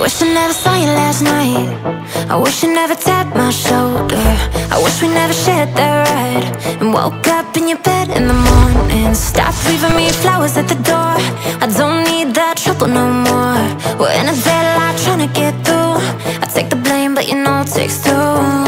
wish I never saw you last night. I wish you never tapped my shoulder. I wish we never shared that ride. And woke up in your bed in the morning. Stop leaving me flowers at the door. I don't need that trouble no more. We're in a deadlock trying to get through. I take the blame but you know it takes two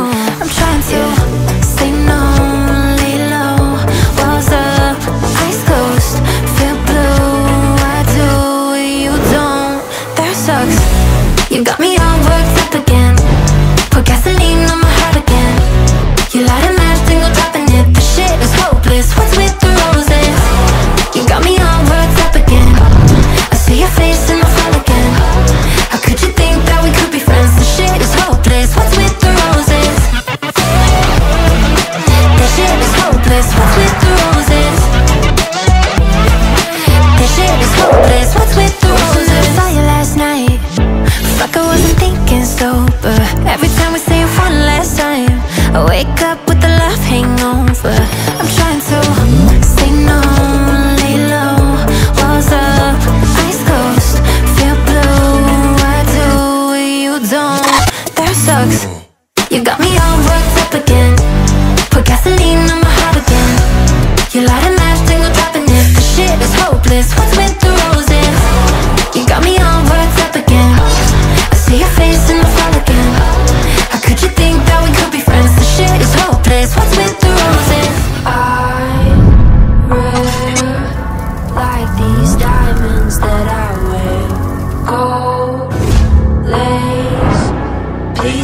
You got me all worked up again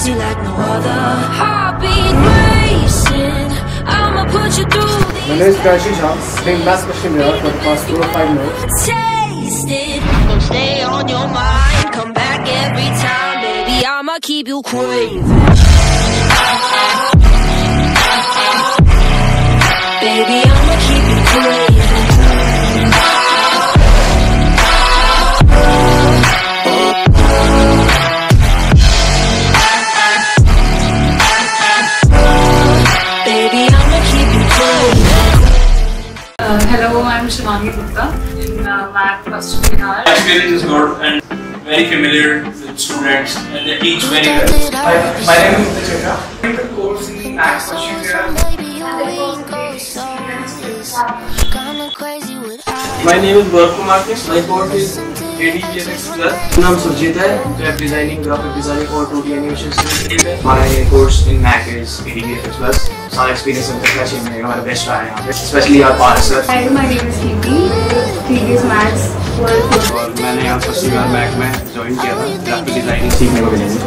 Please you like no other Heartbeat racing I'ma put you through My name is Kashi Shah. Playing bass question here for the past four or five minutes. taste it Gonna stay on your mind, come back every time, baby. I'ma keep you craving. I'm Shivani Gupta in uh, Math First Bihar. experience is good and very familiar with students and they teach very well. Hi, my name is Chitra. I'm the course in Max Question here. My name is Gaurav Kumar Kish. My course is ADVFX Plus. नाम सुरजीत है web designing graphic designing और 2D animation से My course in Mac is ADVFX Plus. सारा experience मिलता है चाहिए मेरा हमारा बेस्ट रहा है यहाँ पे स्पेशली आर पार sir. Hi, my name is Kiti. Previous Maths World और मैंने यहाँ फ़र्स्ट बार मैक में ज्वाइन किया था ग्राफिक डिज़ाइनिंग सीखने को मिलेंगे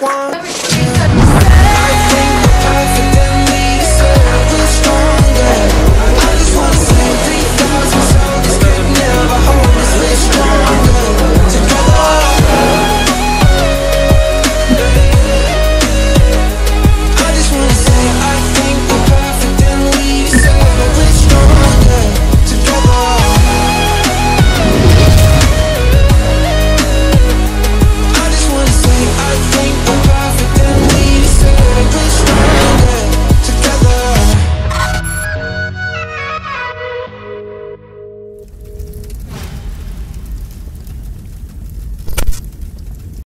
花。